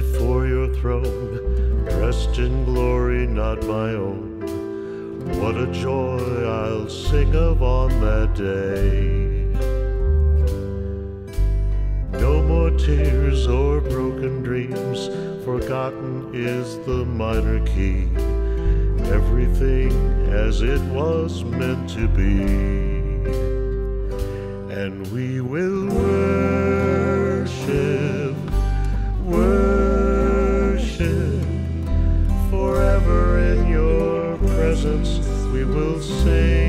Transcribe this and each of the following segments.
before your throne, dressed in glory not my own. What a joy I'll sing of on that day. No more tears or broken dreams, forgotten is the minor key. Everything as it was meant to be. And we will worship, will sing,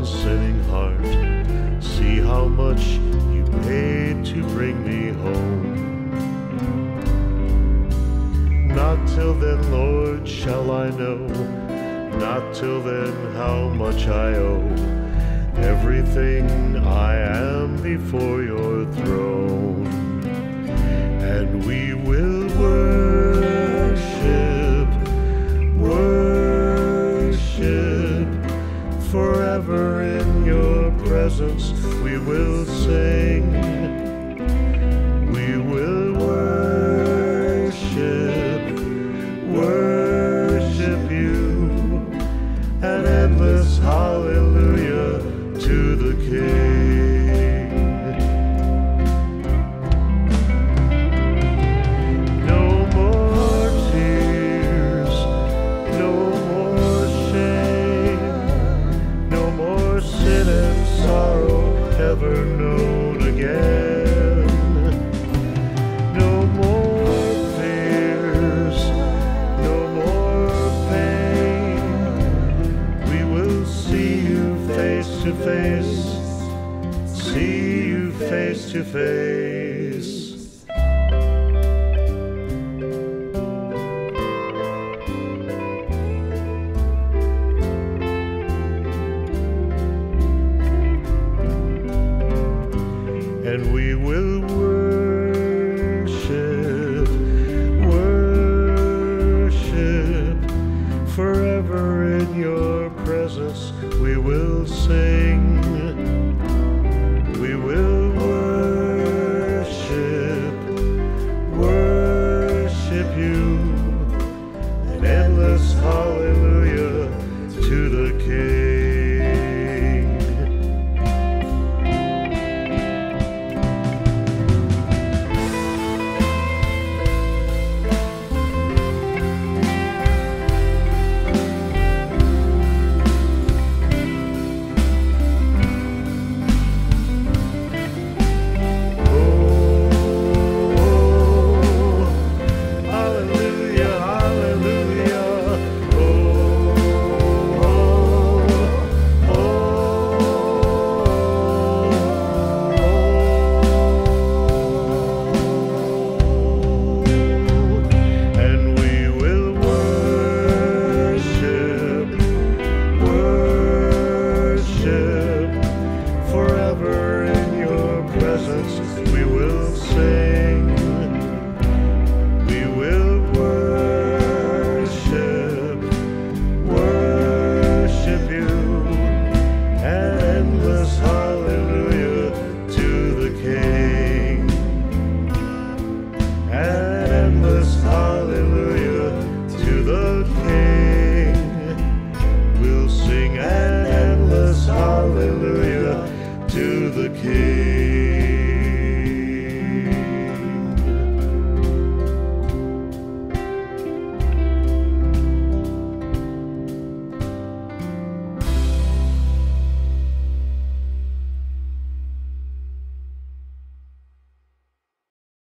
with unsinning heart. See how much you paid to bring me home. Not till then, Lord, shall I know. Not till then, how much I owe. Everything I am before your throne. Forever in your presence. We will sing, we will worship, ever known again. No more fears, no more pain. We will see you face to face, see you face to face. We will sing, endless hallelujah to the King.